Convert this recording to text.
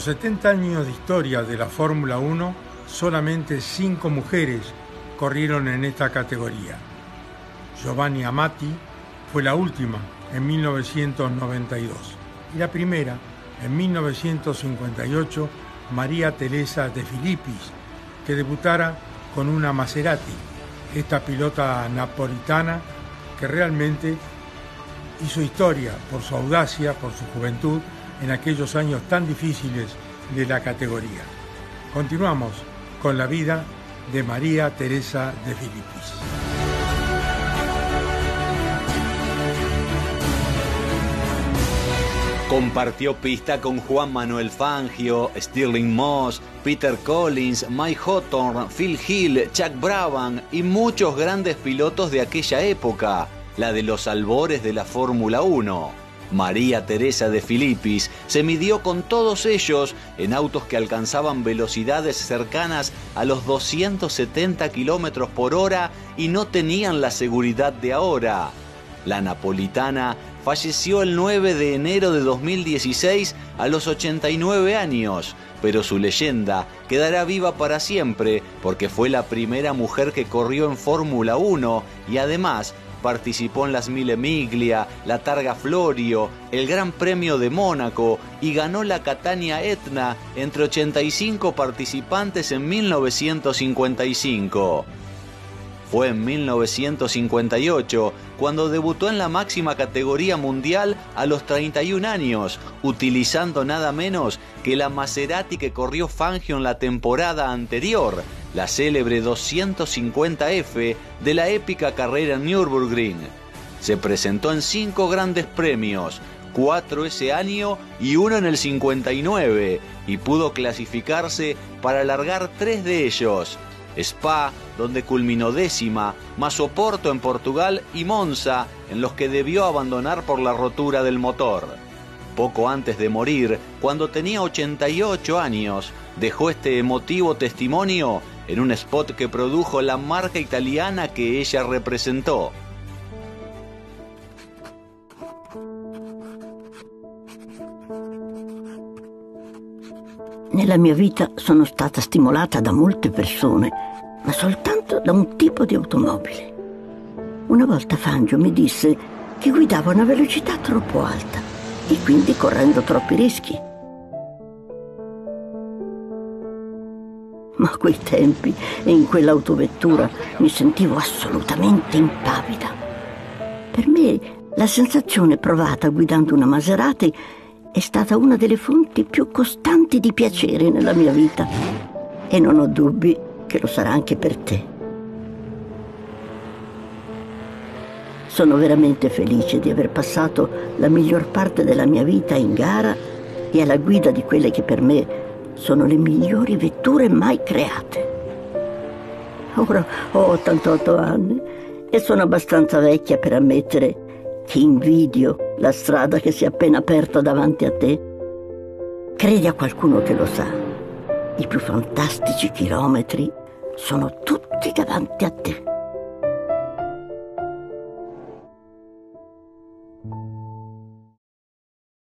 los 70 años de historia de la Fórmula 1, solamente cinco mujeres corrieron en esta categoría. Giovanni Amati fue la última en 1992 y la primera en 1958 María Teresa de Filippis, que debutara con una Maserati, esta pilota napolitana que realmente hizo historia por su audacia, por su juventud en aquellos años tan difíciles de la categoría. Continuamos con la vida de María Teresa de Filippis. Compartió pista con Juan Manuel Fangio, Stirling Moss, Peter Collins, Mike Hawthorne, Phil Hill, Chuck Brabham y muchos grandes pilotos de aquella época, la de los albores de la Fórmula 1. María Teresa de Filippis se midió con todos ellos en autos que alcanzaban velocidades cercanas a los 270 kilómetros por hora y no tenían la seguridad de ahora. La napolitana falleció el 9 de enero de 2016 a los 89 años, pero su leyenda quedará viva para siempre porque fue la primera mujer que corrió en Fórmula 1 y además participó en las Mille Miglia, la Targa Florio, el Gran Premio de Mónaco y ganó la Catania Etna entre 85 participantes en 1955. Fue en 1958 cuando debutó en la máxima categoría mundial a los 31 años, utilizando nada menos que la Maserati que corrió Fangio en la temporada anterior, la célebre 250F de la épica carrera Nürburgring. Se presentó en cinco grandes premios, cuatro ese año y uno en el 59, y pudo clasificarse para alargar tres de ellos. Spa, donde culminó décima, más en Portugal y Monza, en los que debió abandonar por la rotura del motor. Poco antes de morir, cuando tenía 88 años, dejó este emotivo testimonio en un spot que produjo la marca italiana que ella representó. Nella mia vita sono stata stimolata da molte persone, ma soltanto da un tipo di automobile. Una volta Fangio mi disse che guidavo a una velocità troppo alta e quindi correndo troppi rischi. Ma a quei tempi e in quell'autovettura mi sentivo assolutamente impavida. Per me la sensazione provata guidando una Maserati è stata una delle fonti più costanti di piacere nella mia vita e non ho dubbi che lo sarà anche per te. Sono veramente felice di aver passato la miglior parte della mia vita in gara e alla guida di quelle che per me sono le migliori vetture mai create. Ora ho 88 anni e sono abbastanza vecchia per ammettere che invidio la strada che si è appena aperta davanti a te. Credi a qualcuno che lo sa. I più fantastici chilometri sono tutti davanti a te.